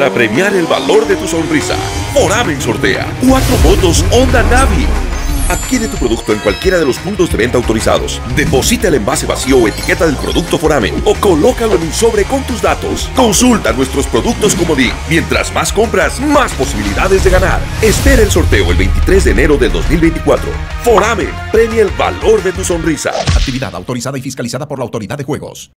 para premiar el valor de tu sonrisa. Foramen sortea cuatro motos Honda Navi. Adquiere tu producto en cualquiera de los puntos de venta autorizados. Deposita el envase vacío o etiqueta del producto Foramen o colócalo en un sobre con tus datos. Consulta nuestros productos como di. Mientras más compras, más posibilidades de ganar. Espera el sorteo el 23 de enero del 2024. Foramen premia el valor de tu sonrisa. Actividad autorizada y fiscalizada por la Autoridad de Juegos.